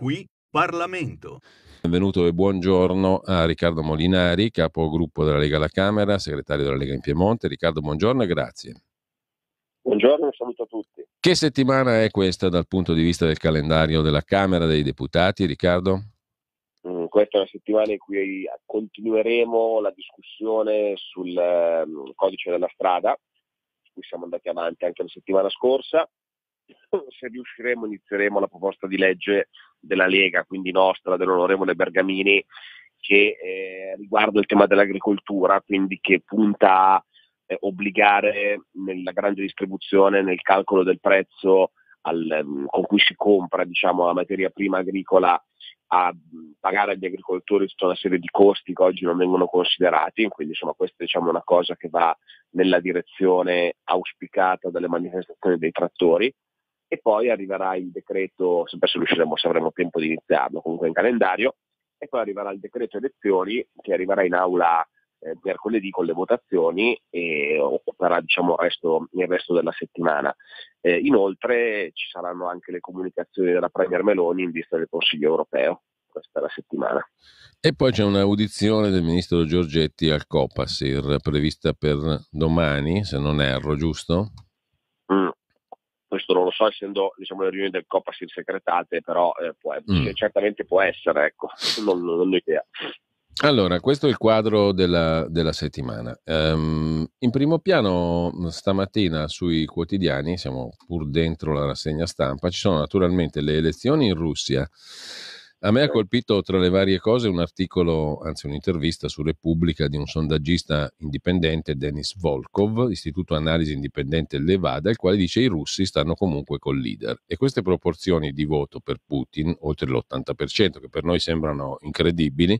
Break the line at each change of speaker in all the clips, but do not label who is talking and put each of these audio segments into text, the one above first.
Qui Parlamento.
Benvenuto e buongiorno a Riccardo Molinari, capogruppo della Lega alla Camera, segretario della Lega in Piemonte. Riccardo, buongiorno e grazie.
Buongiorno e saluto a tutti.
Che settimana è questa dal punto di vista del calendario della Camera dei Deputati, Riccardo?
Mm, questa è una settimana in cui continueremo la discussione sul um, codice della strada, su cui siamo andati avanti anche la settimana scorsa. Se riusciremo inizieremo la proposta di legge della Lega, quindi nostra, dell'onorevole Bergamini, che eh, riguarda il tema dell'agricoltura, quindi che punta a eh, obbligare nella grande distribuzione, nel calcolo del prezzo al, um, con cui si compra diciamo, la materia prima agricola a pagare agli agricoltori tutta una serie di costi che oggi non vengono considerati, quindi insomma questa diciamo, è una cosa che va nella direzione auspicata dalle manifestazioni dei trattori e poi arriverà il decreto, se riusciremo, se avremo tempo di iniziarlo comunque in calendario, e poi arriverà il decreto elezioni che arriverà in aula eh, mercoledì con le votazioni e occuperà diciamo, il, resto, il resto della settimana. Eh, inoltre ci saranno anche le comunicazioni della Premier Meloni in vista del Consiglio europeo questa la settimana.
E poi c'è un'audizione del ministro Giorgetti al Copasir prevista per domani, se non erro, giusto?
Mm. Questo non lo so, essendo diciamo, le riunioni del Copasir segretate, però eh, può, mm. certamente può essere, ecco, non, non ho idea.
Allora, questo è il quadro della, della settimana. Um, in primo piano, stamattina sui quotidiani, siamo pur dentro la rassegna stampa, ci sono naturalmente le elezioni in Russia. A me ha colpito tra le varie cose un articolo, anzi un'intervista su Repubblica di un sondaggista indipendente, Denis Volkov, Istituto Analisi Indipendente Levada, il quale dice che i russi stanno comunque col leader. E queste proporzioni di voto per Putin, oltre l'80%, che per noi sembrano incredibili,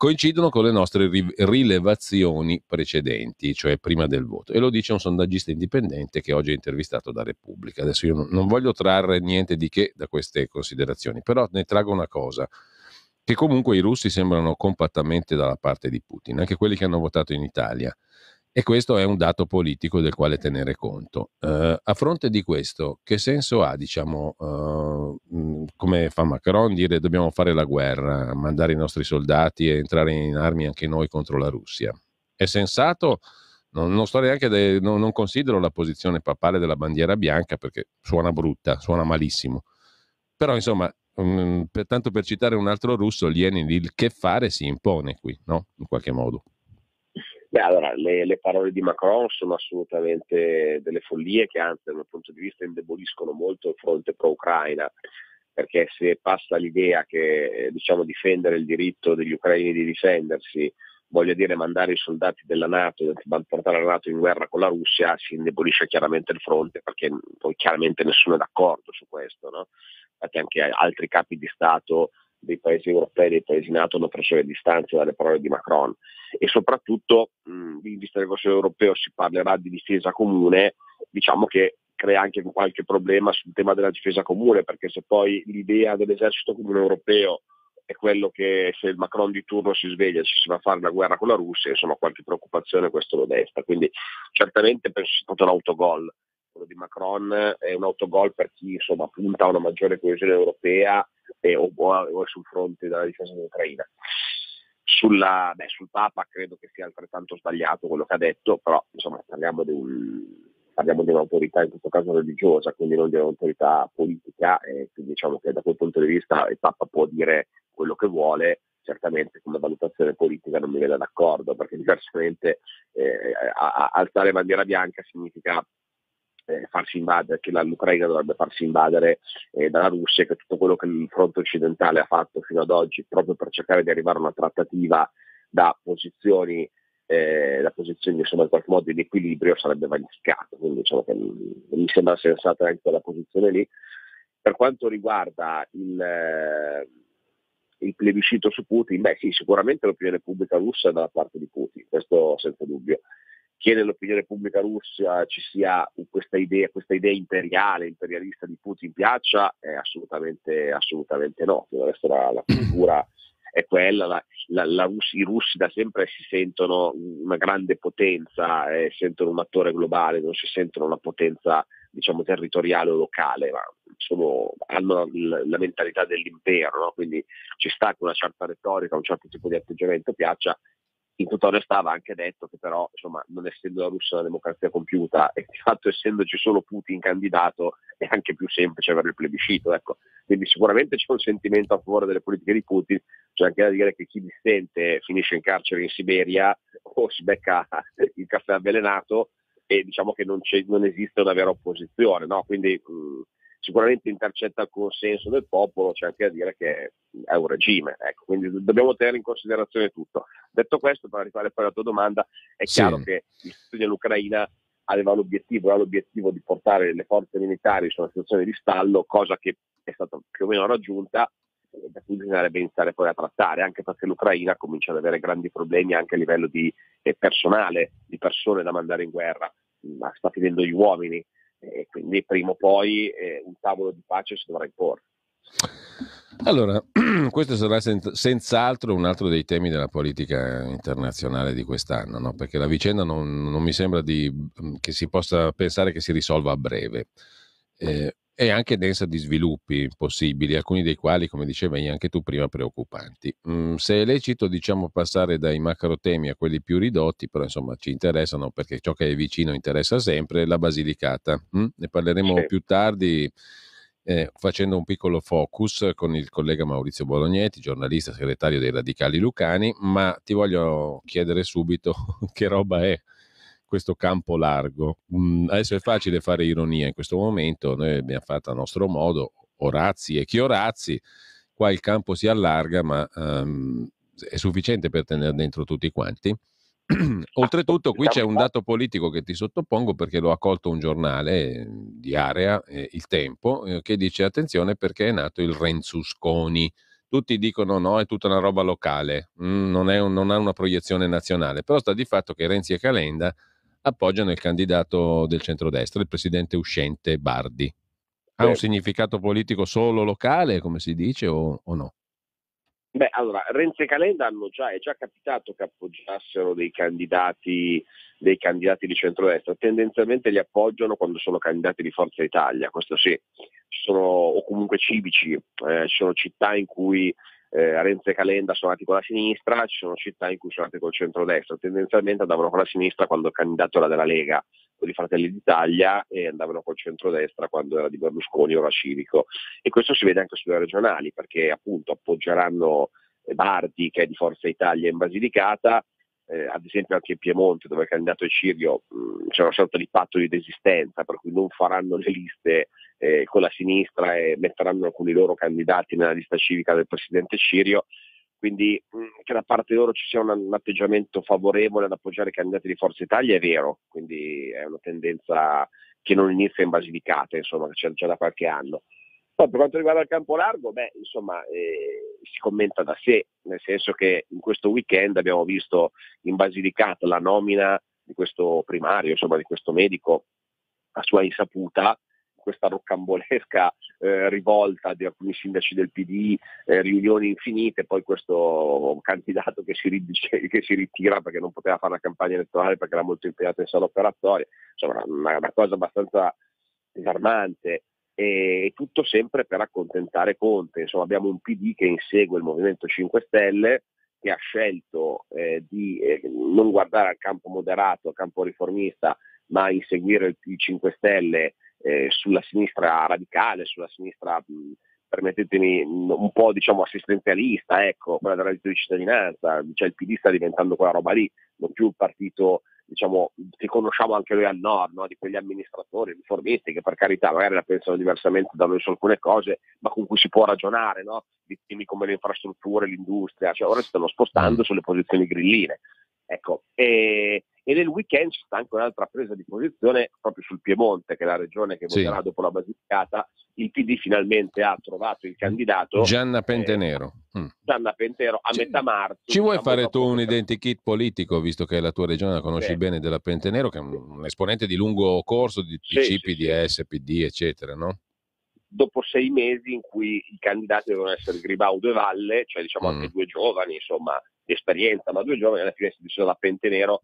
coincidono con le nostre rilevazioni precedenti, cioè prima del voto. E lo dice un sondaggista indipendente che oggi è intervistato da Repubblica. Adesso io non voglio trarre niente di che da queste considerazioni, però ne trago una cosa che comunque i russi sembrano compattamente dalla parte di Putin, anche quelli che hanno votato in Italia. E questo è un dato politico del quale tenere conto. Uh, a fronte di questo, che senso ha, diciamo, uh, come fa Macron, dire dobbiamo fare la guerra, mandare i nostri soldati e entrare in armi anche noi contro la Russia? È sensato? Non, non, de, non, non considero la posizione papale della bandiera bianca perché suona brutta, suona malissimo. Però, insomma, um, per, tanto per citare un altro russo, Lenin, il che fare si impone qui, no? In qualche modo.
Beh, allora, le, le, parole di Macron sono assolutamente delle follie che anzi dal mio punto di vista indeboliscono molto il fronte pro-Ucraina, perché se passa l'idea che diciamo, difendere il diritto degli ucraini di difendersi voglia dire mandare i soldati della Nato, portare la Nato in guerra con la Russia, si indebolisce chiaramente il fronte perché poi chiaramente nessuno è d'accordo su questo. No? Infatti anche altri capi di Stato dei paesi europei, dei paesi NATO hanno preso le distanze dalle parole di Macron e soprattutto mh, in vista del Consiglio europeo si parlerà di difesa comune, diciamo che crea anche qualche problema sul tema della difesa comune, perché se poi l'idea dell'esercito comune europeo è quello che se il Macron di turno si sveglia ci si va a fare la guerra con la Russia, insomma qualche preoccupazione questo lo desta. Quindi certamente penso sia stato un autogol. Quello di Macron è un autogol per chi insomma punta a una maggiore coesione europea e, o, o, sul fronte della difesa dell'Ucraina. Sulla, beh, sul Papa credo che sia altrettanto sbagliato quello che ha detto, però insomma parliamo di, un, parliamo di un'autorità in questo caso religiosa, quindi non di un'autorità politica, e quindi diciamo che da quel punto di vista il Papa può dire quello che vuole, certamente come valutazione politica non mi viene d'accordo, perché diversamente eh, alzare bandiera bianca significa eh, farsi invadere, che l'Ucraina dovrebbe farsi invadere eh, dalla Russia, che tutto quello che il fronte occidentale ha fatto fino ad oggi proprio per cercare di arrivare a una trattativa da posizioni, eh, da posizioni insomma, in qualche modo di equilibrio sarebbe vanificato. Quindi diciamo che mi sembra sensata anche quella posizione lì. Per quanto riguarda il, eh, il plebiscito su Putin, beh sì, sicuramente l'opinione pubblica russa è dalla parte di Putin, questo senza dubbio che nell'opinione pubblica russa ci sia questa idea, questa idea imperiale, imperialista di Putin piaccia, è assolutamente, assolutamente no. La, la cultura è quella, la, la, la Russi, i russi da sempre si sentono una grande potenza, eh, sentono un attore globale, non si sentono una potenza diciamo, territoriale o locale, ma sono, hanno la, la mentalità dell'impero, no? quindi ci sta che una certa retorica, un certo tipo di atteggiamento piaccia, in tutta onestà va anche detto che però, insomma, non essendo la Russia una democrazia compiuta e di fatto essendoci solo Putin candidato, è anche più semplice avere il plebiscito. Ecco. Quindi sicuramente c'è un sentimento a favore delle politiche di Putin, c'è anche da dire che chi dissente finisce in carcere in Siberia o si becca il caffè avvelenato e diciamo che non, non esiste una vera opposizione. No? Quindi mh, sicuramente intercetta il consenso del popolo, c'è anche da dire che è un regime, ecco, quindi dobbiamo tenere in considerazione tutto. Detto questo, per arrivare poi alla tua domanda, è chiaro sì. che il studio dell'Ucraina aveva l'obiettivo, l'obiettivo di portare le forze militari su una situazione di stallo, cosa che è stata più o meno raggiunta e da cui bisognerebbe iniziare poi a trattare, anche perché l'Ucraina comincia ad avere grandi problemi anche a livello di eh, personale, di persone da mandare in guerra, ma sta finendo gli uomini, e quindi prima o poi eh, un tavolo di pace si dovrà imporre.
Allora, questo sarà senz'altro un altro dei temi della politica internazionale di quest'anno, no? perché la vicenda non, non mi sembra di, che si possa pensare che si risolva a breve. Eh, è anche densa di sviluppi possibili, alcuni dei quali, come dicevi anche tu prima, preoccupanti. Mm, se è lecito, diciamo, passare dai macro temi a quelli più ridotti, però insomma ci interessano perché ciò che è vicino interessa sempre, la Basilicata. Mm? Ne parleremo sì. più tardi. Eh, facendo un piccolo focus con il collega Maurizio Bolognetti, giornalista segretario dei Radicali Lucani, ma ti voglio chiedere subito che roba è questo campo largo. Mm, adesso è facile fare ironia in questo momento, noi abbiamo fatto a nostro modo, Orazzi e chi Orazzi, qua il campo si allarga, ma um, è sufficiente per tenere dentro tutti quanti. Oltretutto qui c'è un dato politico che ti sottopongo perché l'ho accolto un giornale di area, eh, Il Tempo, eh, che dice attenzione perché è nato il Renzusconi. Tutti dicono no, è tutta una roba locale, mm, non, un, non, ha una proiezione nazionale, però sta di fatto che Renzi e Calenda appoggiano il candidato del centrodestra, il presidente uscente Bardi. Ha un significato politico solo locale, come si dice, o, o no?
Beh, allora, Renzi e Calenda hanno già, è già capitato che appoggiassero dei candidati, dei candidati di centrodestra, tendenzialmente li appoggiano quando sono candidati di Forza Italia, questo sì, sono, o comunque civici, eh, ci sono città in cui eh, Renzi e Calenda sono nati con la sinistra, ci sono città in cui sono nati col centro-destra, tendenzialmente andavano con la sinistra quando il candidato era della Lega o di Fratelli d'Italia e andavano col centro-destra quando era di Berlusconi o era Civico. E questo si vede anche sulle regionali perché appunto appoggeranno Bardi che è di Forza Italia in Basilicata, eh, ad esempio anche in Piemonte dove il candidato è Cirio mh, c'è una sorta di patto di desistenza per cui non faranno le liste eh, con la sinistra e metteranno alcuni loro candidati nella lista civica del presidente Cirio quindi mh, che da parte loro ci sia un, un, atteggiamento favorevole ad appoggiare i candidati di Forza Italia è vero, quindi è una tendenza che non inizia in Basilicata, insomma, che c'è già da qualche anno. Poi per quanto riguarda il campo largo, beh, insomma, eh, si commenta da sé, nel senso che in questo weekend abbiamo visto in Basilicata la nomina di questo primario, insomma, di questo medico a sua insaputa, questa roccambolesca eh, rivolta di alcuni sindaci del PD, eh, riunioni infinite, poi questo candidato che si, ridice, che si, ritira perché non poteva fare la campagna elettorale perché era molto impegnato in sala operatoria, insomma una, una cosa abbastanza disarmante e tutto sempre per accontentare Conte. Insomma, abbiamo un PD che insegue il Movimento 5 Stelle, che ha scelto eh, di eh, non guardare al campo moderato, al campo riformista, ma inseguire il, il 5 Stelle eh, sulla sinistra radicale, sulla sinistra, mh, permettetemi, un po' diciamo assistenzialista, ecco, quella del reddito di cittadinanza, cioè il PD sta diventando quella roba lì, non più il partito diciamo, che conosciamo anche noi al nord, no? di quegli amministratori riformisti che per carità magari la pensano diversamente da noi su alcune cose, ma con cui si può ragionare, no? di temi come le infrastrutture, l'industria, cioè ora si stanno spostando mm. sulle posizioni grilline. Ecco, e, e nel weekend c'è anche un'altra presa di posizione proprio sul Piemonte, che è la regione che voterà sì. dopo la Basilicata. Il PD finalmente ha trovato il candidato.
Gianna Pentenero.
Eh, mm. Gianna Pentero a ci, metà marzo.
Ci vuoi diciamo, fare tu un identikit politico, visto che la tua regione la conosci sì. bene della Pentenero, che è un, esponente di lungo corso di PC, sì, PDS, PD, eccetera, no?
dopo sei mesi in cui i candidati devono essere Gribaudo e Valle, cioè diciamo mm. anche due giovani, insomma, di esperienza, ma due giovani alla fine si decidono da Pentenero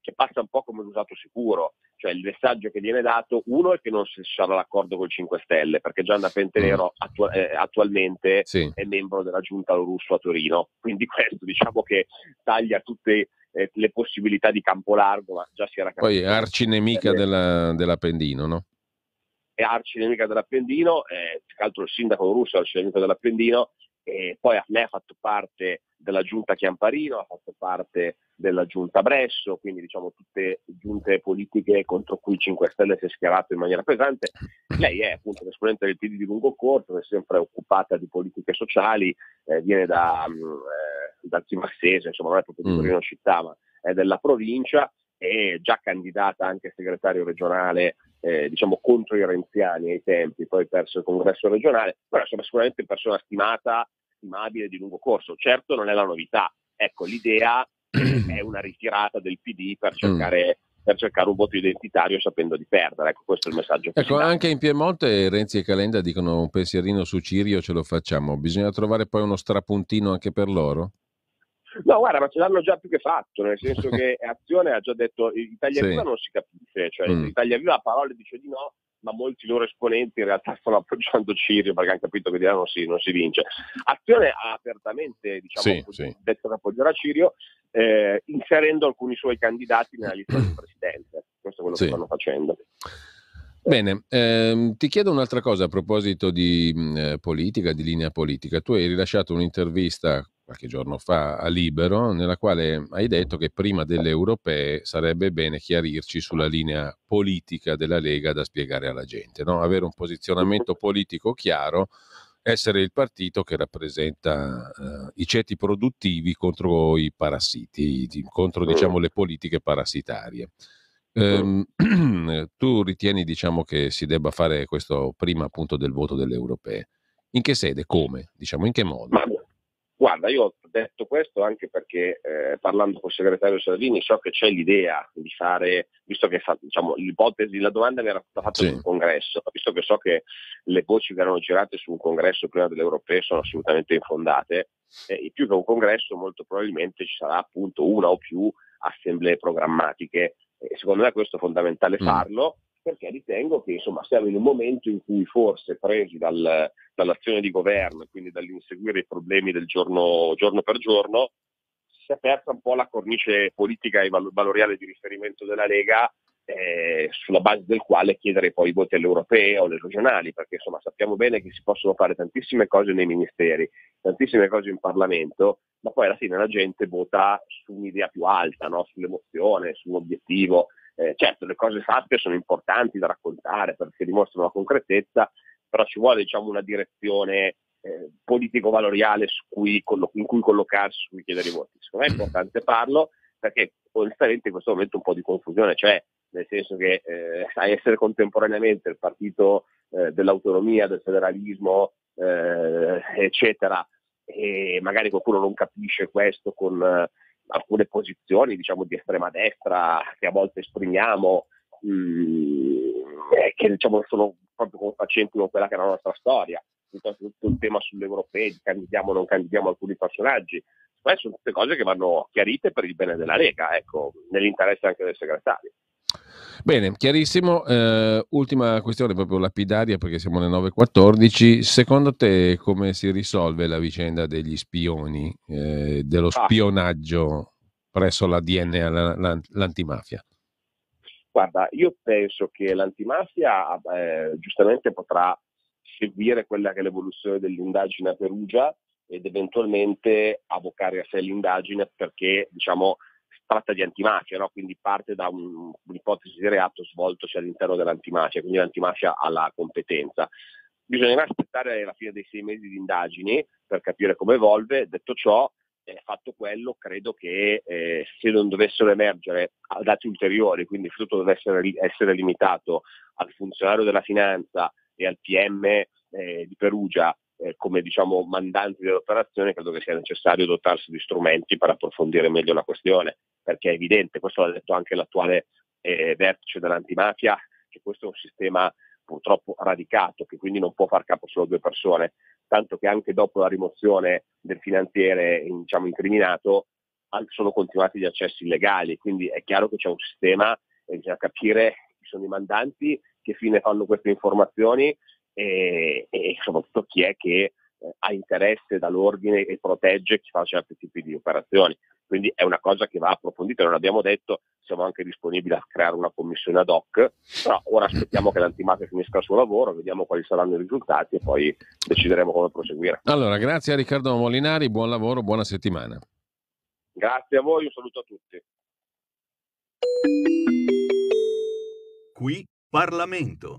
che passa un po' come l'usato sicuro, cioè il messaggio che viene dato, uno è che non si sarà d'accordo col 5 Stelle, perché Gianna Pentenero mm. attu- eh, attualmente sì. è membro della giunta russo a Torino, quindi questo diciamo che taglia tutte eh, le possibilità di campo largo, ma già si era
capito. Poi è arcinemica della, dell'Appendino, no?
È arcinemica dell'Appendino, eh, più che altro il sindaco russo è arcinemica dell'Appendino, e poi me ha fatto parte della giunta Chiamparino, ha fatto parte della giunta Bresso, quindi diciamo tutte giunte politiche contro cui il 5 Stelle si è schierato in maniera pesante. Lei è appunto l'esponente del PD di lungo corso, è sempre occupata di politiche sociali, eh, viene da, mm, eh, dal Zimassese, insomma non è proprio di mm. Torino città, ma è della provincia, è già candidata anche segretario regionale eh, diciamo contro i renziani ai tempi, poi perso il congresso regionale, però insomma sicuramente persona stimata, stimabile di lungo corso. Certo non è la novità, ecco l'idea è una ritirata del PD per cercare, mm. per cercare un voto identitario sapendo di perdere, ecco questo è il messaggio.
Ecco, anche in Piemonte Renzi e Calenda dicono un pensierino su Cirio ce lo facciamo, bisogna trovare poi uno strapuntino anche per loro?
No, guarda, ma ce l'hanno già più che fatto, nel senso che Azione ha già detto Italia Viva sì. non si capisce, cioè mm. Italia Viva a parole dice di no, ma molti loro esponenti in realtà stanno appoggiando Cirio perché hanno capito che di là non si, non si vince. Azione ha apertamente diciamo, sì, sì. detto che appoggerà Cirio, eh, inserendo alcuni suoi candidati nella lista del Presidente. Questo è quello che stanno facendo.
Bene, ehm, ti chiedo un'altra cosa a proposito di eh, politica, di linea politica. Tu hai rilasciato un'intervista qualche giorno fa a Libero, nella quale hai detto che prima delle europee sarebbe bene chiarirci sulla linea politica della Lega da spiegare alla gente, no? avere un posizionamento politico chiaro, essere il partito che rappresenta uh, i ceti produttivi contro i parassiti, contro diciamo, le politiche parassitarie. Um, tu ritieni diciamo, che si debba fare questo prima appunto del voto delle europee? In che sede? Come? Diciamo, in che modo?
Guarda, io ho detto questo anche perché eh, parlando con il segretario Salvini so che c'è l'idea di fare, visto che diciamo, l'ipotesi, la domanda mi era stata fatta sì. sul congresso, visto che so che le voci che erano girate su un congresso prima delle europee sono assolutamente infondate, eh, più che un congresso molto probabilmente ci sarà appunto una o più assemblee programmatiche. E secondo me questo è fondamentale mm. farlo perché ritengo che insomma, siamo in un momento in cui forse presi dal, dall'azione di governo e quindi dall'inseguire i problemi del giorno, giorno per giorno, si è persa un po' la cornice politica e valoriale di riferimento della Lega eh, sulla base del quale chiedere poi i voti alle europee o alle regionali, perché insomma sappiamo bene che si possono fare tantissime cose nei ministeri, tantissime cose in Parlamento, ma poi alla fine la gente vota su un'idea più alta, no? sull'emozione, su un obiettivo. Eh, certo, le cose fatte sono importanti da raccontare perché dimostrano la concretezza, però ci vuole diciamo, una direzione eh, politico-valoriale cui in cui collocarsi, su cui chiedere i voti. Secondo me è importante farlo perché onestamente in questo momento un po' di confusione c'è, nel senso che eh, a essere contemporaneamente il partito eh, dell'autonomia, del federalismo, eh, eccetera, e magari qualcuno non capisce questo con alcune posizioni diciamo, di estrema destra che a volte esprimiamo, mh, mm, che diciamo, sono proprio confacenti con quella che è la nostra storia, piuttosto tutto il tema sull'europeo, candidiamo o non candidiamo alcuni personaggi. Queste sono tutte cose che vanno chiarite per il bene della Lega, ecco, nell'interesse anche del segretario.
Bene, chiarissimo. Eh, ultima questione proprio lapidaria perché siamo alle 9.14. Secondo te come si risolve la vicenda degli spioni, eh, dello ah. spionaggio presso la DNA, l'antimafia?
Guarda, io penso che l'antimafia eh, giustamente potrà seguire quella che è l'evoluzione dell'indagine a Perugia ed eventualmente avvocare a sé l'indagine perché diciamo, tratta di antimafia, no? quindi parte da un, un'ipotesi di reato svoltosi all'interno dell'antimafia, quindi l'antimafia ha la competenza. Bisognerà aspettare la fine dei sei mesi di indagini per capire come evolve, detto ciò, eh, fatto quello, credo che eh, se non dovessero emergere dati ulteriori, quindi il frutto deve essere, essere limitato al funzionario della finanza e al PM eh, di Perugia eh, come diciamo, mandanti dell'operazione, credo che sia necessario dotarsi di strumenti per approfondire meglio la questione, perché è evidente, questo l'ha detto anche l'attuale eh, vertice dell'antimafia, che questo è un sistema purtroppo radicato, che quindi non può far capo solo due persone, tanto che anche dopo la rimozione del finanziere diciamo, incriminato sono continuati gli accessi illegali, quindi è chiaro che c'è un sistema e bisogna capire chi sono i mandanti, che fine fanno queste informazioni e, e soprattutto chi è che eh, ha interesse dall'ordine e protegge chi fa certi tipi di operazioni. Quindi è una cosa che va approfondita, non abbiamo detto, siamo anche disponibili a creare una commissione ad hoc, però ora aspettiamo che l'antimafia finisca il suo lavoro, vediamo quali saranno i risultati e poi decideremo come proseguire.
Allora, grazie a Riccardo Molinari, buon lavoro, buona settimana.
Grazie a voi, un saluto a tutti.
Qui Parlamento.